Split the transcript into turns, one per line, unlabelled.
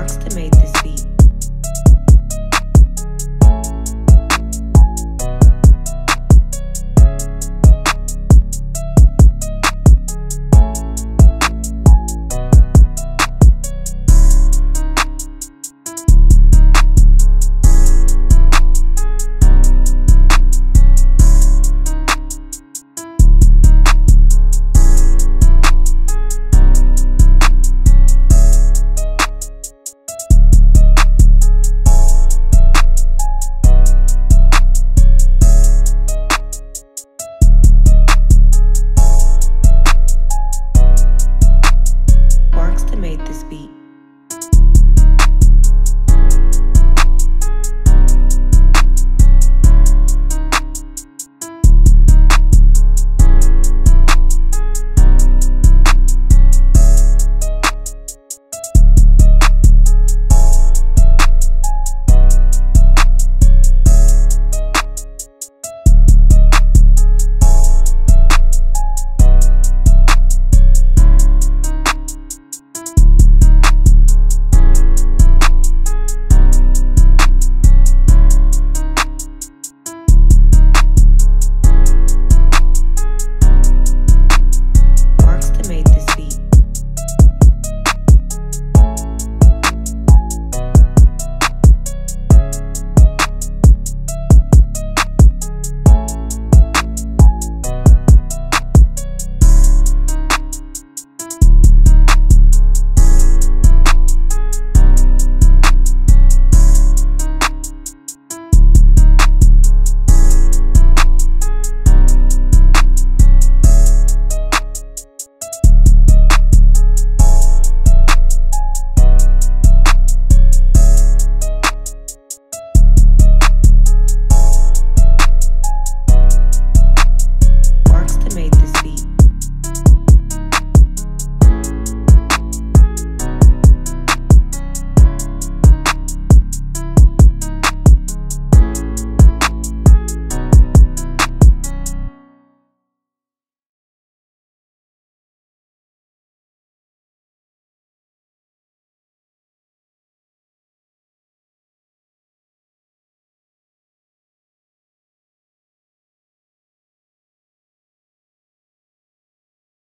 Marks that made this beat.